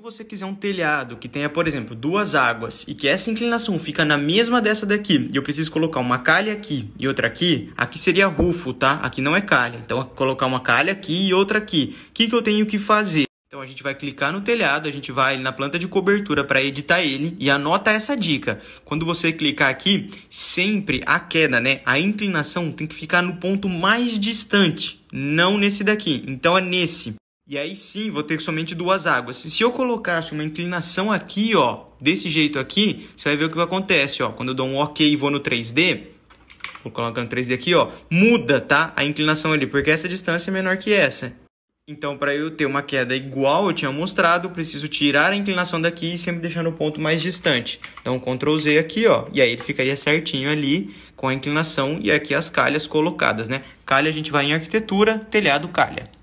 Quando você quiser um telhado que tenha, por exemplo, duas águas e que essa inclinação fica na mesma dessa daqui, e eu preciso colocar uma calha aqui e outra aqui, aqui seria rufo, tá? Aqui não é calha. Então, colocar uma calha aqui e outra aqui. O que, que eu tenho que fazer? Então a gente vai clicar no telhado, a gente vai na planta de cobertura para editar ele e anota essa dica. Quando você clicar aqui, sempre a queda, né, a inclinação tem que ficar no ponto mais distante, não nesse daqui. Então é nesse. E aí sim, vou ter somente duas águas. Se eu colocasse uma inclinação aqui, ó, desse jeito aqui, você vai ver o que acontece, ó. Quando eu dou um OK e vou no 3D, vou colocar no 3D aqui, ó, muda, tá? A inclinação ali, porque essa distância é menor que essa. Então, para eu ter uma queda igual eu tinha mostrado, preciso tirar a inclinação daqui e sempre deixar no ponto mais distante. Então, Ctrl Z aqui, ó, e aí ele ficaria certinho ali com a inclinação e aqui as calhas colocadas, né? Calha a gente vai em arquitetura, telhado calha.